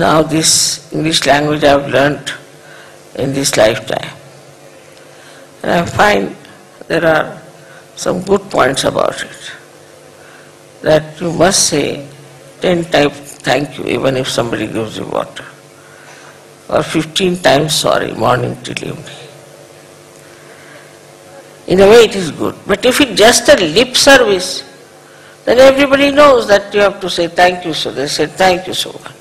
Now this English language I have learnt in this lifetime. And I find there are some good points about it. That you must say ten times thank you even if somebody gives you water. Or fifteen times sorry, morning till evening. In a way it is good. But if it's just a lip service, then everybody knows that you have to say thank you, so they say thank you so much.